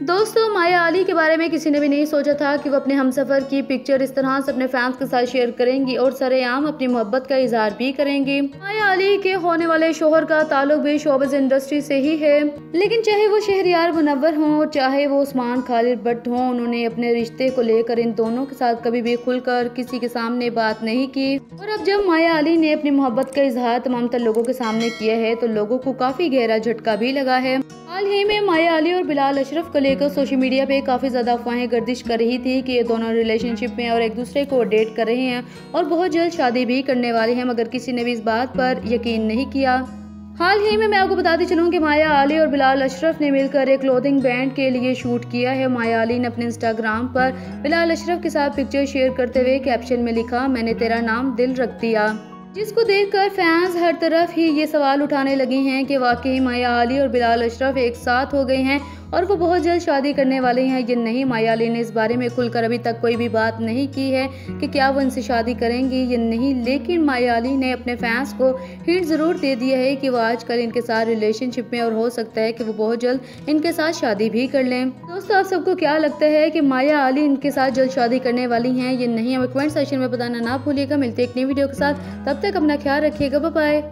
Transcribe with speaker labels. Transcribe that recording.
Speaker 1: दोस्तों, माया अली के बारे में किसी ने भी नहीं सोचा था कि वो अपने हमसफ़र की पिक्चर इस तरह से अपने फैंस के साथ शेयर करेंगी और सरेआम अपनी मोहब्बत का इजहार भी करेंगी। माया अली के होने वाले शोहर का ताल्लुक भी शोबज इंडस्ट्री से ही है। लेकिन चाहे वो शहरियार मुनवर हों चाहे वो उस्मान खालिद भट्ट हों, उन्होंने अपने रिश्ते को लेकर इन दोनों के साथ कभी भी खुलकर किसी के सामने बात नहीं की। और अब जब माया अली ने अपनी मोहब्बत का इजहार तमाम तर लोगों के सामने किया है तो लोगों को काफ़ी गहरा झटका भी लगा है। हाल ही में माया अली और बिलाल अशरफ को लेकर सोशल मीडिया पे काफ़ी ज़्यादा अफवाहें गर्दिश कर रही थी कि ये दोनों रिलेशनशिप में और एक दूसरे को डेट कर रहे हैं और बहुत जल्द शादी भी करने वाले हैं, मगर किसी ने भी इस बात पर यकीन नहीं किया। हाल ही में मैं आपको बताती चलूँ कि माया अली और बिलाल अशरफ ने मिलकर एक क्लोथिंग बैंड के लिए शूट किया है। माया अली ने अपने इंस्टाग्राम पर बिलाल अशरफ के साथ पिक्चर शेयर करते हुए कैप्शन में लिखा, मैंने तेरा नाम दिल रख दिया। जिसको देखकर फैंस हर तरफ़ ही ये सवाल उठाने लगे हैं कि वाकई माया अली और बिलाल अशरफ एक साथ हो गए हैं और वो बहुत जल्द शादी करने वाले हैं। ये नहीं मायाली ने इस बारे में खुलकर अभी तक कोई भी बात नहीं की है कि क्या वो इनसे शादी करेंगी या नहीं। लेकिन माया अली ने अपने फैंस को हिंट ज़रूर दे दिया है कि वो आजकल इनके साथ रिलेशनशिप में और हो सकता है कि वो बहुत जल्द इनके साथ शादी भी कर लें। दोस्तों, आप सबको क्या लगता है कि माया अली इनके साथ जल्द शादी करने वाली हैं ये नहीं? हमें कमेंट सेक्शन में बताना ना भूलिएगा। मिलते एक नई वीडियो के साथ। तब तक अपना ख्याल रखिएगा। बाय